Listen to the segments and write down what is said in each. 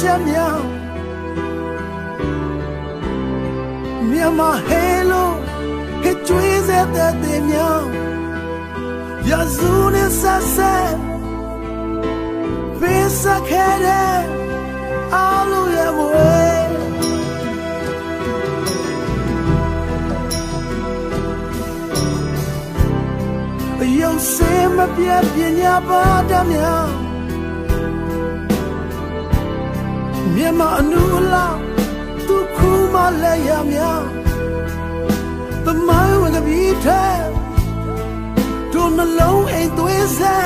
ချက်များမြန်မာဟဲလို့ဟစ်ကျွေးစေတဲ့တဲ့များရာဇူနဲ့ဆက်ဆက်ပေးစခဲ့တဲ့အလိုရဲ့မွေရုပ်စင်မပြတ်ပညာပါတတ်များမြ မာအနုလာသူခုမလဲရများသမိုင်းဝင်ကပြီးထဲတို့နှလုံးအိမ်သွေးစဲ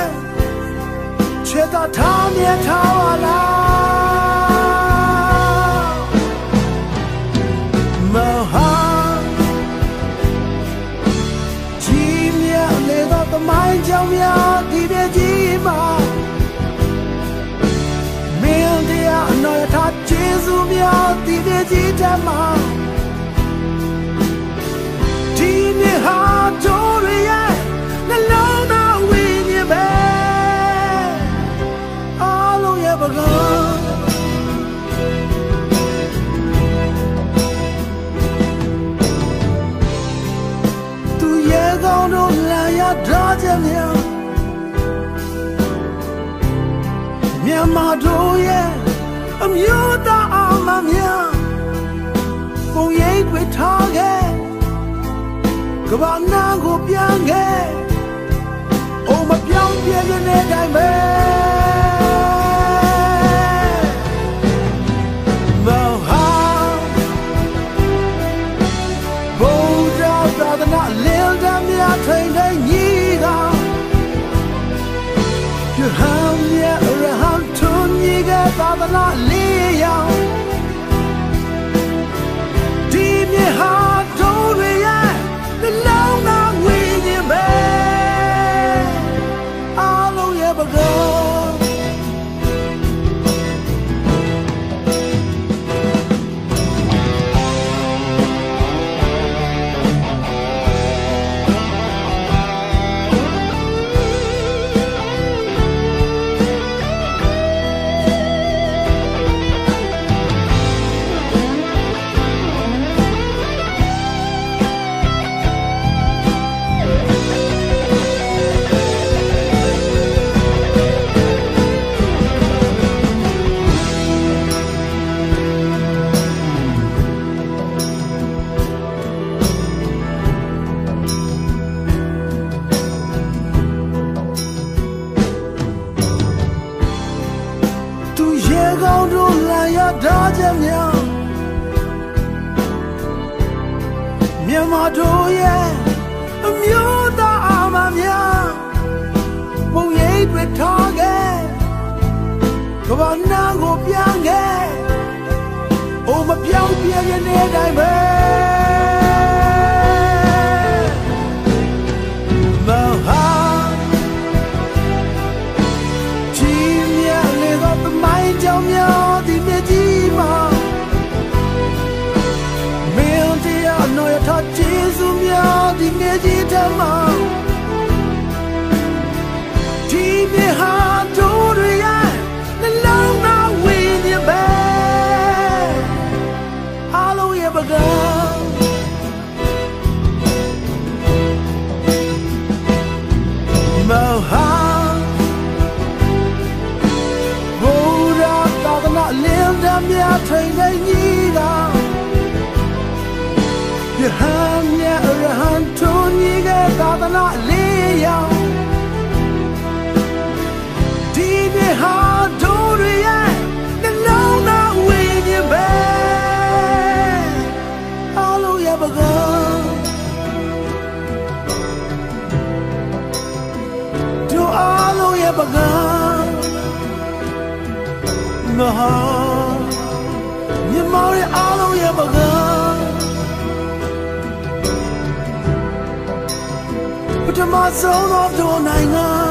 ချေတာထားမြထားပါလား ကြီးတတ်မှာဒီနေ့ဟာတို့ရဲ့နှလုံးသားဝိညာဉ်ပဲအားလုံးရဲ့ပကံသူရဲ့ကောင်းတို့လာရထားခြင်းများမြန်မာတို့ရဲ့အမျိုးသားအမများ ပုံရိပ်တွေထားခဲ့ကဘာနာကိုပြန်ခဲ့အိုမပြောင်းပြည့်တဲ့တိုင်းပဲမဟာဘုရားသာသနာလင်းတမ်းများ ထိန်တဲ့ မြန်မာတို့ရဲ့အမျိုးသားအမများပုံရိပ်တွေထားခဲ့ကဘာနာကိုပြန်ခဲ့အိုမပြောင်းပြည့် ကြီးထမ်းမှာဒီမြဟာ ပကံမဟာမြတ်မောင်ရဲ့အားလုံးရဲ့ပကံပထမဆုံးသောတို့နိုင်ငံ